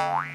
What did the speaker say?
Bye.